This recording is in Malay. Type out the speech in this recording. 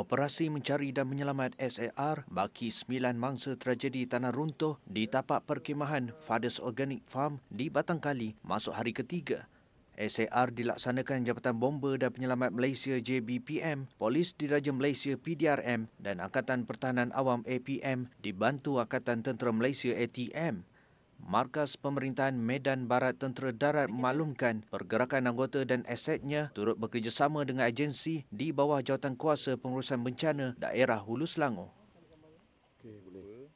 Operasi mencari dan menyelamat SAR baki sembilan mangsa tragedi tanah runtuh di tapak perkemahan Fathers Organic Farm di Batangkali masuk hari ketiga. SAR dilaksanakan Jabatan Bomber dan Penyelamat Malaysia JBPM, Polis Diraja Malaysia PDRM dan Angkatan Pertahanan Awam APM dibantu Angkatan Tentera Malaysia ATM. Markas Pemerintahan Medan Barat Tentera Darat maklumkan pergerakan anggota dan asetnya turut bekerjasama dengan agensi di bawah jawatan kuasa pengurusan bencana daerah Hulu Selangor. Boleh.